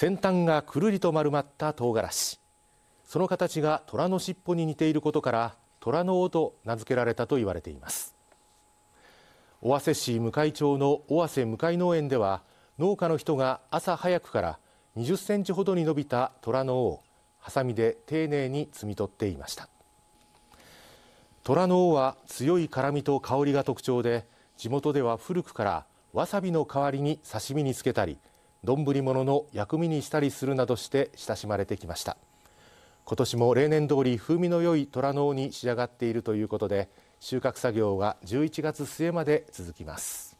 先端がくるりと丸まった唐辛子。その形が虎の尻尾に似ていることから虎の尾と名付けられたと言われています。尾鷲市向井町の尾鷲向井農園では農家の人が朝早くから20センチほどに伸びた虎の尾をハサミで丁寧に摘み取っていました。虎の尾は強い辛みと香りが特徴で地元では古くからわさびの代わりに刺身につけたり丼物の薬味にしたりするなどして親しまれてきました。今年も例年通り風味の良い虎の尾に仕上がっているということで収穫作業は11月末まで続きます。